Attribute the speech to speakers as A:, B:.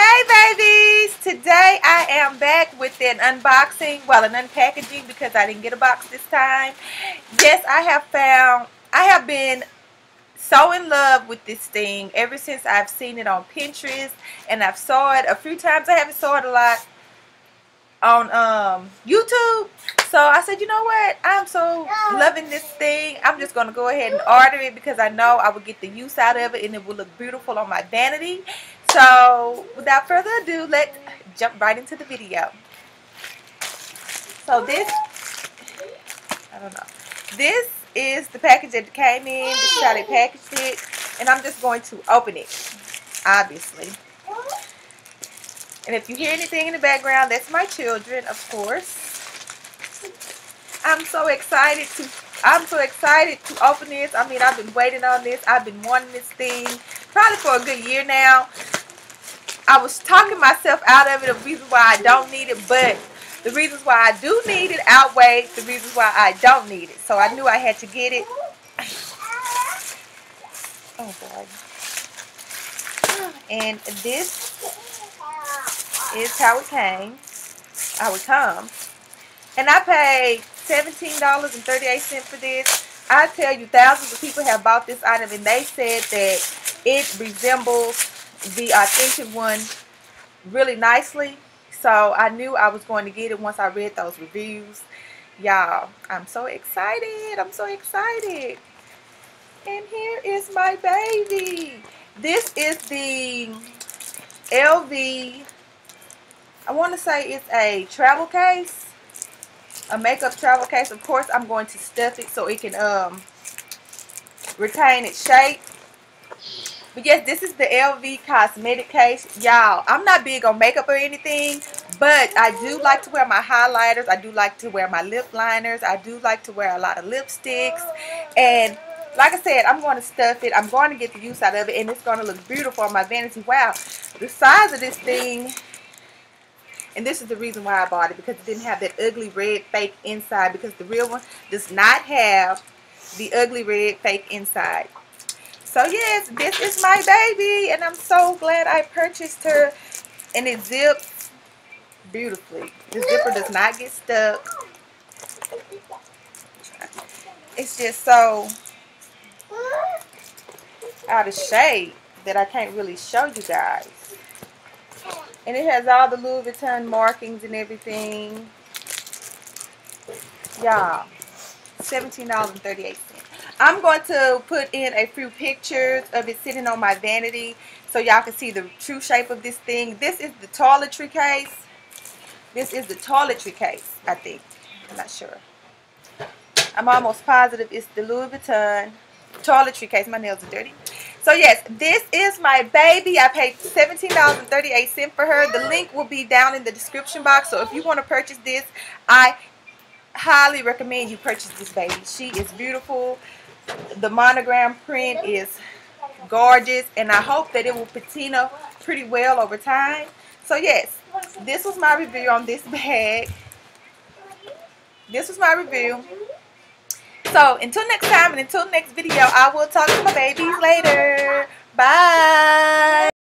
A: Hey babies! Today I am back with an unboxing, well an unpackaging because I didn't get a box this time. Yes, I have found, I have been so in love with this thing ever since I've seen it on Pinterest and I've saw it a few times. I haven't saw it a lot on um, YouTube. So I said, you know what? I'm so loving this thing. I'm just going to go ahead and order it because I know I will get the use out of it and it will look beautiful on my vanity. So without further ado, let's jump right into the video. So this, I don't know. This is the package that came in. This is how they packaged it. And I'm just going to open it, obviously. And if you hear anything in the background, that's my children, of course. I'm so excited to I'm so excited to open this. I mean, I've been waiting on this. I've been wanting this thing probably for a good year now. I was talking myself out of it, the reasons why I don't need it, but the reasons why I do need it outweigh the reasons why I don't need it. So I knew I had to get it. Oh boy. And this is how it came, how it comes. And I paid $17.38 for this. I tell you, thousands of people have bought this item and they said that it resembles the authentic one really nicely. So I knew I was going to get it once I read those reviews. Y'all, I'm so excited. I'm so excited. And here is my baby. This is the LV I want to say it's a travel case, a makeup travel case. Of course, I'm going to stuff it so it can um, retain its shape. But yes, this is the LV cosmetic case. Y'all, I'm not big on makeup or anything, but I do like to wear my highlighters. I do like to wear my lip liners. I do like to wear a lot of lipsticks. And like I said, I'm going to stuff it. I'm going to get the use out of it, and it's going to look beautiful on my vanity. Wow, the size of this thing and this is the reason why I bought it because it didn't have that ugly red fake inside because the real one does not have the ugly red fake inside. So yes, this is my baby and I'm so glad I purchased her and it zips beautifully. The zipper does not get stuck. It's just so out of shape that I can't really show you guys. And it has all the Louis Vuitton markings and everything. Y'all, $17.38. I'm going to put in a few pictures of it sitting on my vanity so y'all can see the true shape of this thing. This is the toiletry case. This is the toiletry case, I think. I'm not sure. I'm almost positive it's the Louis Vuitton toiletry case. My nails are dirty. So yes, this is my baby. I paid $17.38 for her. The link will be down in the description box. So if you want to purchase this, I highly recommend you purchase this baby. She is beautiful. The monogram print is gorgeous. And I hope that it will patina pretty well over time. So yes, this was my review on this bag. This was my review. So until next time and until next video, I will talk to my babies later. Bye.